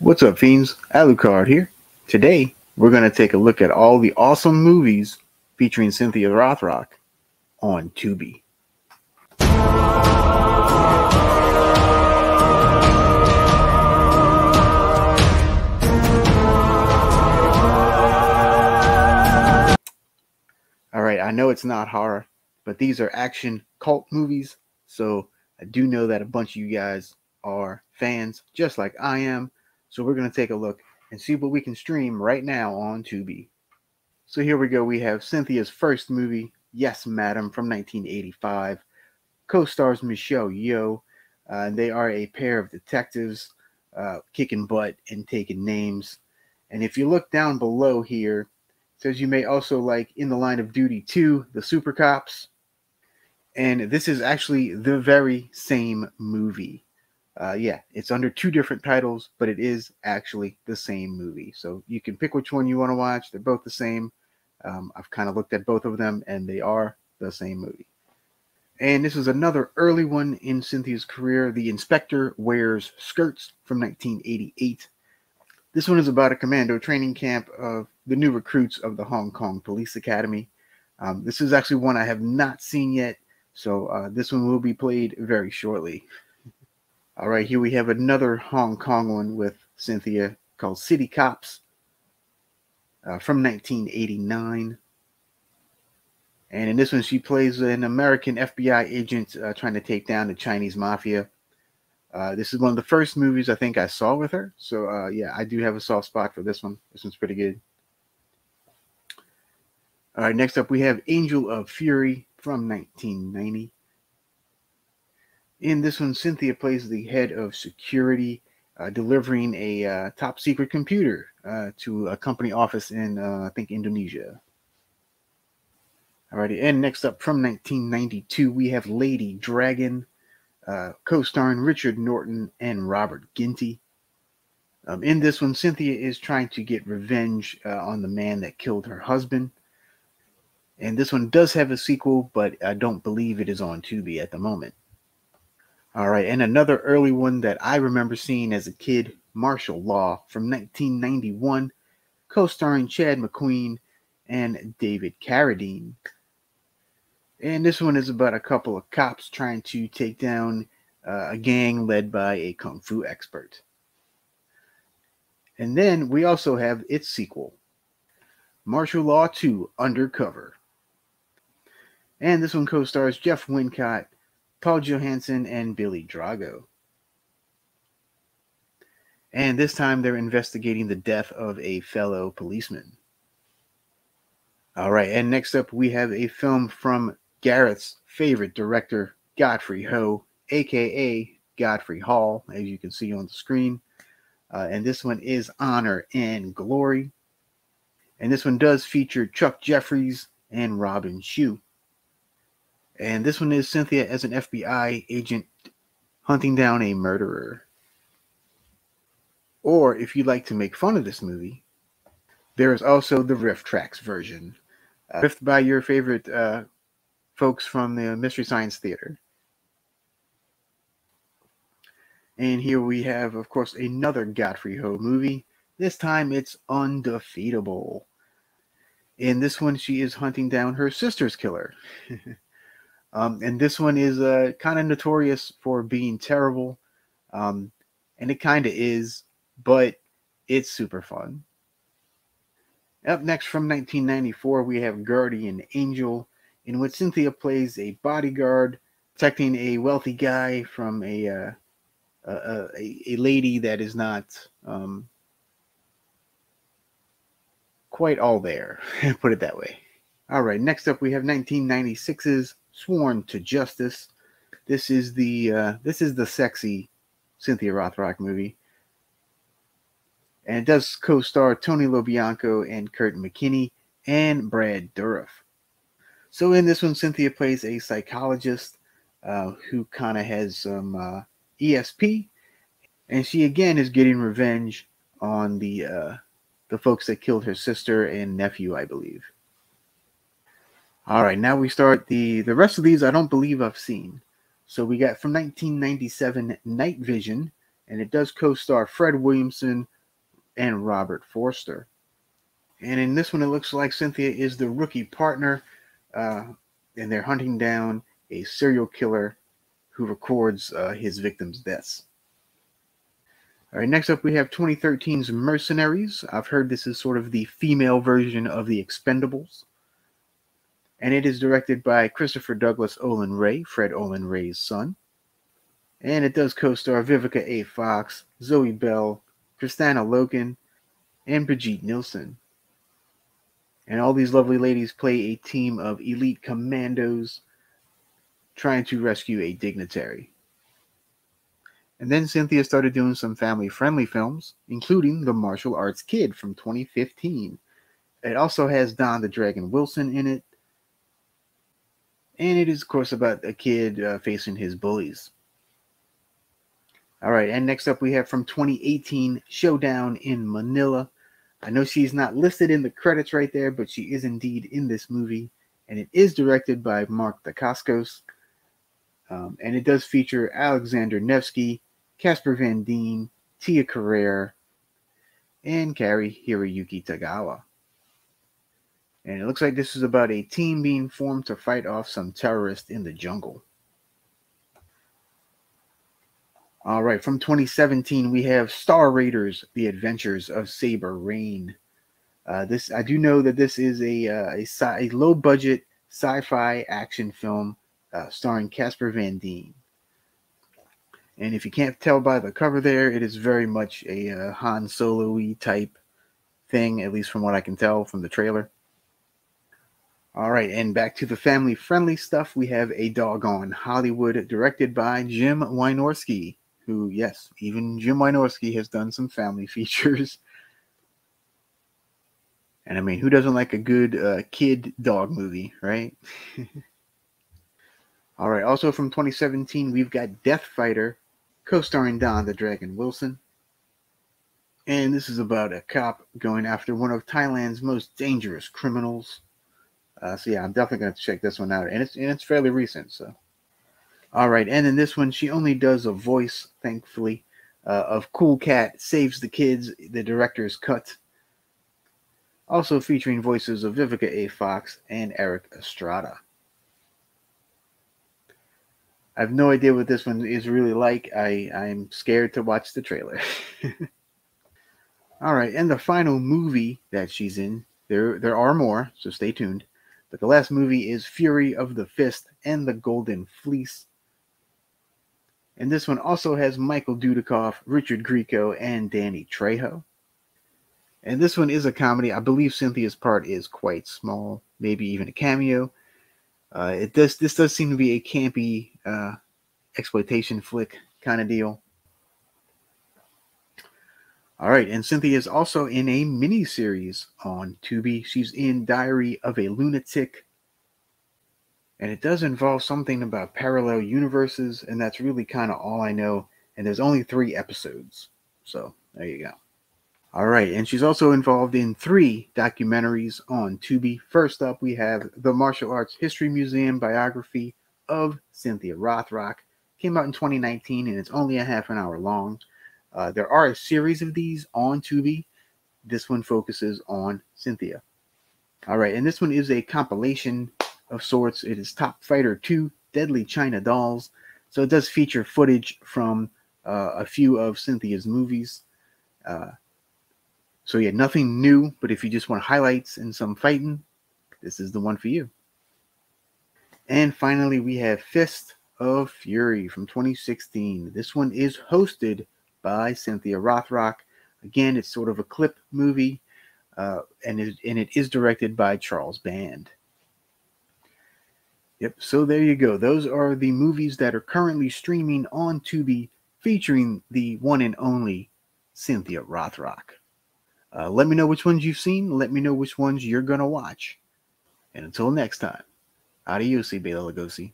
What's up, fiends? Al Lucard here. Today, we're going to take a look at all the awesome movies featuring Cynthia Rothrock on Tubi. All right, I know it's not horror, but these are action cult movies, so I do know that a bunch of you guys are fans, just like I am. So we're going to take a look and see what we can stream right now on Tubi. So here we go. We have Cynthia's first movie, Yes, Madam, from 1985. Co-stars Michelle Yeoh. Uh, they are a pair of detectives uh, kicking butt and taking names. And if you look down below here, it says you may also like In the Line of Duty 2, The Super Cops. And this is actually the very same movie. Uh, yeah, it's under two different titles, but it is actually the same movie. So you can pick which one you want to watch. They're both the same. Um, I've kind of looked at both of them, and they are the same movie. And this is another early one in Cynthia's career The Inspector Wears Skirts from 1988. This one is about a commando training camp of the new recruits of the Hong Kong Police Academy. Um, this is actually one I have not seen yet, so uh, this one will be played very shortly. All right, here we have another Hong Kong one with Cynthia called City Cops uh, from 1989. And in this one, she plays an American FBI agent uh, trying to take down the Chinese mafia. Uh, this is one of the first movies I think I saw with her. So, uh, yeah, I do have a soft spot for this one. This one's pretty good. All right, next up, we have Angel of Fury from 1990. In this one, Cynthia plays the head of security, uh, delivering a uh, top secret computer uh, to a company office in, uh, I think, Indonesia. Alrighty, and next up from 1992, we have Lady Dragon, uh, co starring Richard Norton and Robert Ginty. Um, in this one, Cynthia is trying to get revenge uh, on the man that killed her husband. And this one does have a sequel, but I don't believe it is on Tubi at the moment. All right, and another early one that I remember seeing as a kid, Martial Law from 1991, co-starring Chad McQueen and David Carradine. And this one is about a couple of cops trying to take down uh, a gang led by a kung fu expert. And then we also have its sequel, Martial Law 2 Undercover. And this one co-stars Jeff Wincott Paul Johansson and Billy Drago. And this time they're investigating the death of a fellow policeman. All right, and next up we have a film from Gareth's favorite director, Godfrey Ho, aka Godfrey Hall, as you can see on the screen. Uh, and this one is Honor and Glory. And this one does feature Chuck Jeffreys and Robin Shou. And this one is Cynthia as an FBI agent hunting down a murderer. Or if you'd like to make fun of this movie, there is also the RiffTrax version, uh, riffed by your favorite uh, folks from the Mystery Science Theater. And here we have, of course, another Godfrey Ho movie. This time it's Undefeatable. In this one, she is hunting down her sister's killer. Um, and this one is uh, kind of notorious for being terrible. Um, and it kind of is, but it's super fun. Up next from 1994, we have Guardian Angel, in which Cynthia plays a bodyguard protecting a wealthy guy from a uh, a, a, lady that is not um, quite all there. Put it that way. All right, next up we have 1996's Sworn to Justice. This is the uh, this is the sexy Cynthia Rothrock movie, and it does co-star Tony LoBianco and Kurt McKinney and Brad Dourif. So in this one, Cynthia plays a psychologist uh, who kind of has some uh, ESP, and she again is getting revenge on the uh, the folks that killed her sister and nephew, I believe. All right, now we start the the rest of these. I don't believe I've seen. So we got from 1997 Night Vision, and it does co-star Fred Williamson and Robert Forster. And in this one, it looks like Cynthia is the rookie partner, uh, and they're hunting down a serial killer who records uh, his victims' deaths. All right, next up we have 2013's Mercenaries. I've heard this is sort of the female version of the Expendables. And it is directed by Christopher Douglas Olen Ray, Fred Olen Ray's son. And it does co star Vivica A. Fox, Zoe Bell, Kristanna Loken, and Brigitte Nielsen. And all these lovely ladies play a team of elite commandos trying to rescue a dignitary. And then Cynthia started doing some family friendly films, including The Martial Arts Kid from 2015. It also has Don the Dragon Wilson in it. And it is, of course, about a kid uh, facing his bullies. All right, and next up we have from 2018 Showdown in Manila. I know she's not listed in the credits right there, but she is indeed in this movie. And it is directed by Mark Dacascos. Um, and it does feature Alexander Nevsky, Casper Van Dien, Tia Carrere, and Cary Hiroyuki Tagawa. And it looks like this is about a team being formed to fight off some terrorists in the jungle. All right, from 2017, we have Star Raiders: The Adventures of Saber Rain. Uh, this I do know that this is a uh, a, a low budget sci-fi action film uh, starring Casper Van Dien. And if you can't tell by the cover there, it is very much a uh, Han Solo type thing, at least from what I can tell from the trailer. All right, and back to the family friendly stuff. We have a doggone Hollywood directed by Jim Wynorski, who, yes, even Jim Wynorski has done some family features. And I mean, who doesn't like a good uh, kid dog movie, right? All right. Also from 2017, we've got Death Fighter, co-starring Don the Dragon Wilson. And this is about a cop going after one of Thailand's most dangerous criminals. Uh, so yeah, I'm definitely going to check this one out, and it's and it's fairly recent. So, all right, and in this one, she only does a voice, thankfully, uh, of Cool Cat saves the kids. The director's cut. Also featuring voices of Vivica A. Fox and Erik Estrada. I have no idea what this one is really like. I, I'm scared to watch the trailer. All right, and the final movie that she's in, there there are more, so stay tuned. But the last movie is Fury of the Fist and the Golden Fleece. And this one also has Michael Dudikoff, Richard Grieco, and Danny Trejo. And this one is a comedy. I believe Cynthia's part is quite small, maybe even a cameo. Uh, it does. This does seem to be a campy uh, exploitation flick kind of deal. All right, and Cynthia is also in a mini series on Tubi. She's in Diary of a Lunatic, and it does involve something about parallel universes, and that's really kind of all I know. And there's only three episodes, so there you go. All right, and she's also involved in three documentaries on Tubi. First up, we have the Martial Arts History Museum biography of Cynthia Rothrock. Came out in 2019, and it's only a half an hour long. Uh, there are a series of these on Tubi. This one focuses on Cynthia. All right, and this one is a compilation of sorts. It is Top Fighter 2 Deadly China Dolls. So it does feature footage from uh, a few of Cynthia's movies. Uh, so yeah, nothing new, but if you just want highlights and some fighting, this is the one for you. And finally, we have Fist of Fury from 2016. This one is hosted by Cynthia Rothrock. Again, it's sort of a clip movie, uh, and, it, and it is directed by Charles Band. Yep, so there you go. Those are the movies that are currently streaming on Tubi featuring the one and only Cynthia Rothrock. Uh, let me know which ones you've seen. Let me know which ones you're going to watch. And until next time, adios, Bela Lugosi.